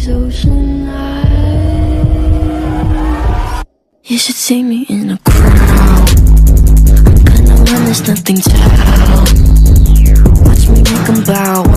these ocean eyes. You should see me in a crowd. I'm gonna run, there's nothing to Watch me make them bow.